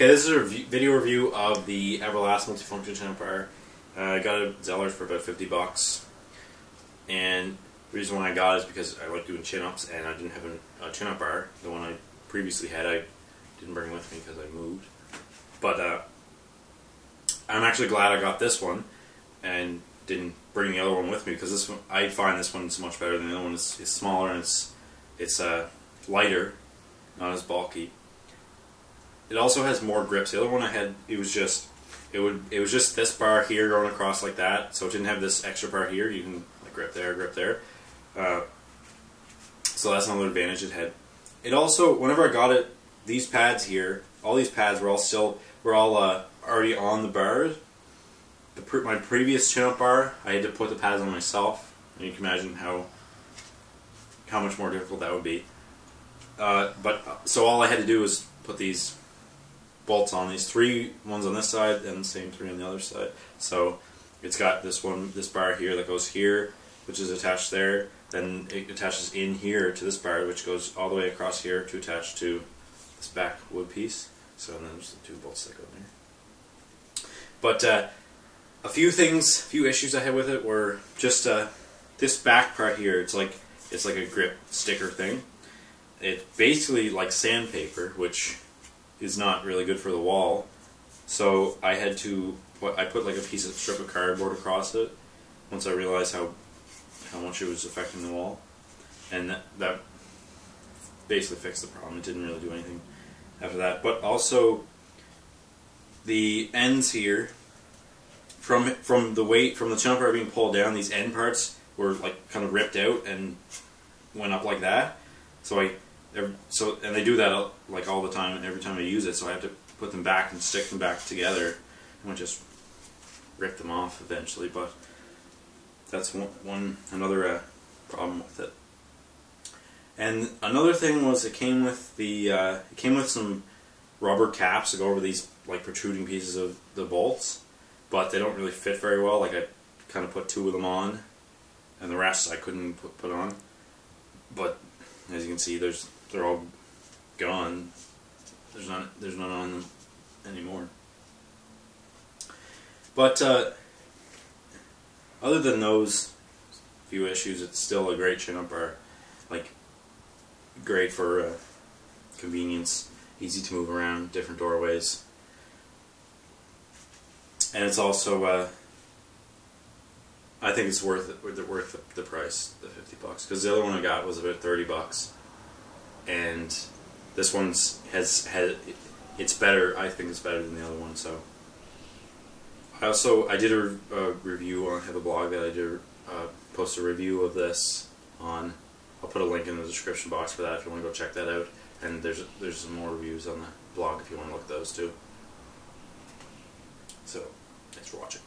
Okay, this is a review, video review of the Everlast multifunction chin bar. Uh, I got it at Zellers for about 50 bucks. And the reason why I got it is because I like doing chin ups and I didn't have a, a chin up bar. The one I previously had I didn't bring with me because I moved. But uh, I'm actually glad I got this one and didn't bring the other one with me because this one I find this one's much better than the other one. It's, it's smaller and it's it's uh, lighter, not as bulky. It also has more grips. The other one I had, it was just it would it was just this bar here going across like that, so it didn't have this extra bar here. You can like grip there, grip there. Uh, so that's another advantage it had. It also, whenever I got it, these pads here, all these pads were all still were all uh, already on the bars. The pre my previous chin up bar, I had to put the pads on myself, and you can imagine how how much more difficult that would be. Uh, but so all I had to do was put these bolts on these three ones on this side and the same three on the other side. So it's got this one, this bar here that goes here, which is attached there. Then it attaches in here to this bar, which goes all the way across here to attach to this back wood piece. So then there's the two bolts that go in there. But uh, a few things, a few issues I had with it were just uh, this back part here. It's like it's like a grip sticker thing. It's basically like sandpaper, which is not really good for the wall. So I had to put, I put like a piece of strip of cardboard across it once I realized how how much it was affecting the wall, and that, that basically fixed the problem. It didn't really do anything after that. But also the ends here from from the weight from the chunk bar being pulled down, these end parts were like kind of ripped out and went up like that. So I every, so and they do that like all the time and every time I use it. So I have to put them back and stick them back together, and just rip them off eventually. But that's one, one another uh, problem with it. And another thing was it came with the uh, it came with some rubber caps to go over these like protruding pieces of the bolts, but they don't really fit very well. Like I kind of put two of them on, and the rest I couldn't put, put on. But as you can see, there's they're all gone. There's not there's none on them anymore. But uh, other than those few issues, it's still a great chin up bar. Like great for uh, convenience, easy to move around, different doorways, and it's also. Uh, I think it's worth it, worth the, the price, the fifty bucks. Because the other one I got was about thirty bucks, and this one's has had it's better. I think it's better than the other one. So I also I did a, a review on I have a blog that I did uh, post a review of this on. I'll put a link in the description box for that if you want to go check that out. And there's there's some more reviews on the blog if you want to look at those too. So thanks for watching.